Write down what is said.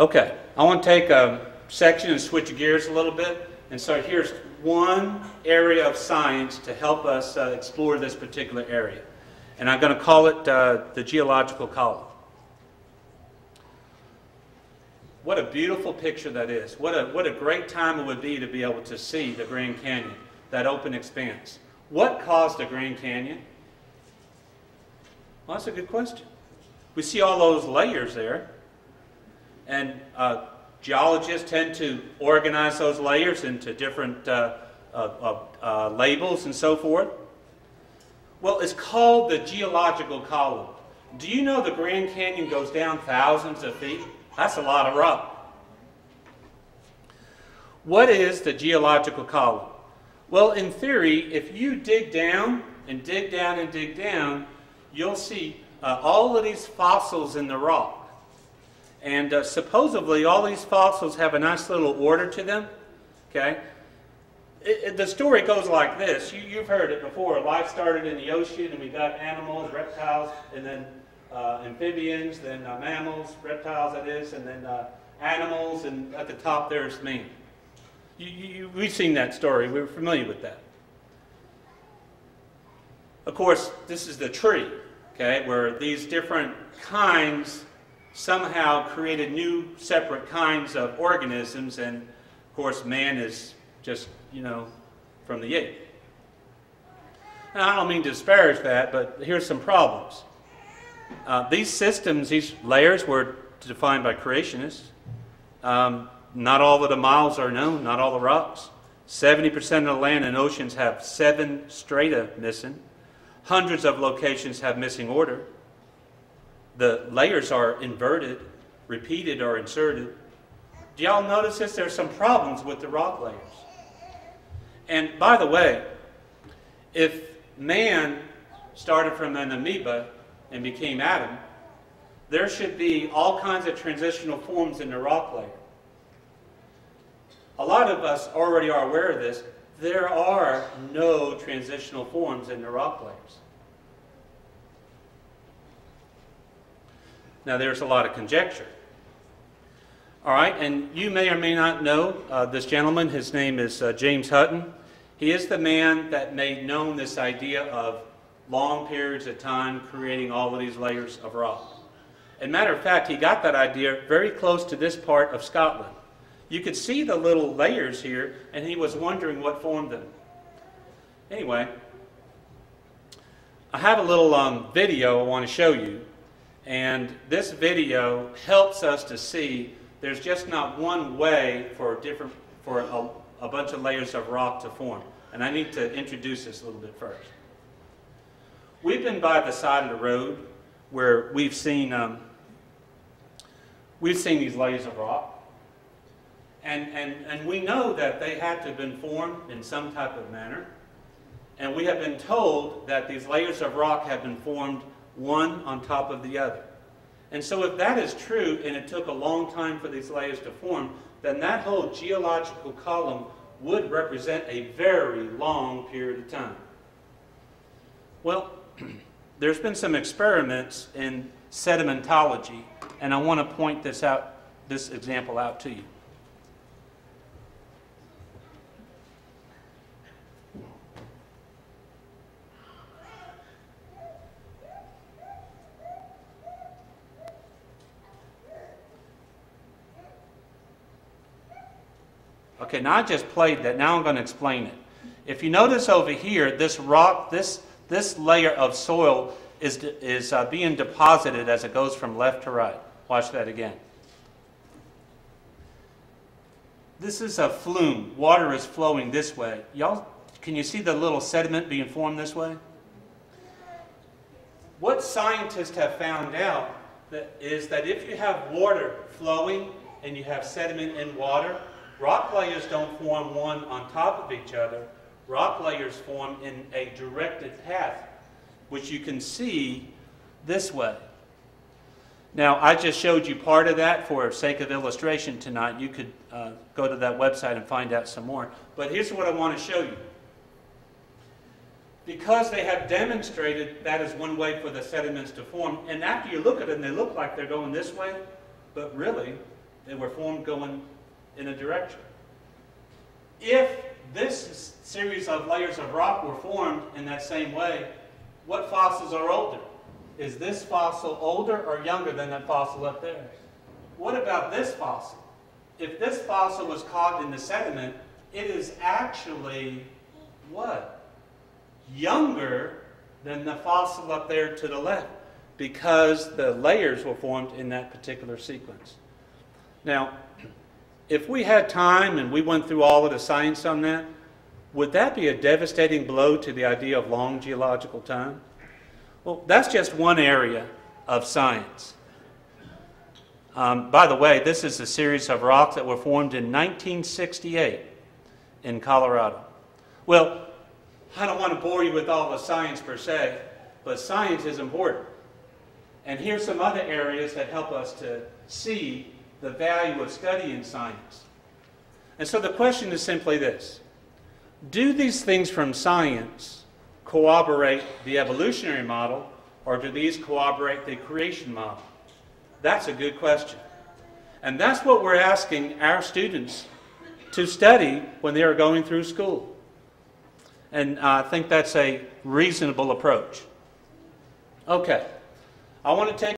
Okay, I want to take a section and switch gears a little bit. And so here's one area of science to help us uh, explore this particular area. And I'm going to call it uh, the geological column. What a beautiful picture that is. What a, what a great time it would be to be able to see the Grand Canyon, that open expanse. What caused the Grand Canyon? Well, that's a good question. We see all those layers there. And uh, geologists tend to organize those layers into different uh, uh, uh, labels and so forth. Well, it's called the geological column. Do you know the Grand Canyon goes down thousands of feet? That's a lot of rock. What is the geological column? Well, in theory, if you dig down and dig down and dig down, you'll see uh, all of these fossils in the rock. And uh, supposedly all these fossils have a nice little order to them. Okay? It, it, the story goes like this. You, have heard it before. Life started in the ocean, and we got animals, reptiles, and then uh, amphibians, then uh, mammals, reptiles, that is, and then uh, animals, and at the top there's man. You, you, we've seen that story. We're familiar with that. Of course, this is the tree, okay, where these different kinds somehow created new separate kinds of organisms, and of course, man is just, you know, from the ape. Now, I don't mean to disparage that, but here's some problems. Uh, these systems, these layers, were defined by creationists. Um, not all of the miles are known, not all the rocks. 70% of the land and oceans have seven strata missing. Hundreds of locations have missing order the layers are inverted, repeated, or inserted. Do y'all notice this? There's some problems with the rock layers. And by the way, if man started from an amoeba and became Adam, there should be all kinds of transitional forms in the rock layer. A lot of us already are aware of this. There are no transitional forms in the rock layers. Now, there's a lot of conjecture. All right, and you may or may not know uh, this gentleman. His name is uh, James Hutton. He is the man that made known this idea of long periods of time creating all of these layers of rock. As a matter of fact, he got that idea very close to this part of Scotland. You could see the little layers here, and he was wondering what formed them. Anyway, I have a little um, video I want to show you. And this video helps us to see there's just not one way for different for a, a bunch of layers of rock to form. And I need to introduce this a little bit first. We've been by the side of the road where we've seen um, we've seen these layers of rock. And, and, and we know that they had to have been formed in some type of manner. And we have been told that these layers of rock have been formed one on top of the other. And so if that is true, and it took a long time for these layers to form, then that whole geological column would represent a very long period of time. Well, there's been some experiments in sedimentology, and I want to point this out, this example out to you. Okay, now I just played that. Now I'm going to explain it. If you notice over here, this rock, this, this layer of soil is, is uh, being deposited as it goes from left to right. Watch that again. This is a flume. Water is flowing this way. Y'all, can you see the little sediment being formed this way? What scientists have found out that is that if you have water flowing and you have sediment in water, Rock layers don't form one on top of each other. Rock layers form in a directed path, which you can see this way. Now, I just showed you part of that for sake of illustration tonight. You could uh, go to that website and find out some more. But here's what I want to show you. Because they have demonstrated that is one way for the sediments to form, and after you look at them, they look like they're going this way, but really, They were formed going in a direction. If this series of layers of rock were formed in that same way, what fossils are older? Is this fossil older or younger than that fossil up there? What about this fossil? If this fossil was caught in the sediment, it is actually what? Younger than the fossil up there to the left because the layers were formed in that particular sequence. Now, if we had time and we went through all of the science on that, would that be a devastating blow to the idea of long geological time? Well, that's just one area of science. Um, by the way, this is a series of rocks that were formed in 1968 in Colorado. Well, I don't want to bore you with all the science per se, but science is important. And here's some other areas that help us to see the value of studying science. And so the question is simply this Do these things from science corroborate the evolutionary model, or do these corroborate the creation model? That's a good question. And that's what we're asking our students to study when they are going through school. And I think that's a reasonable approach. Okay. I want to take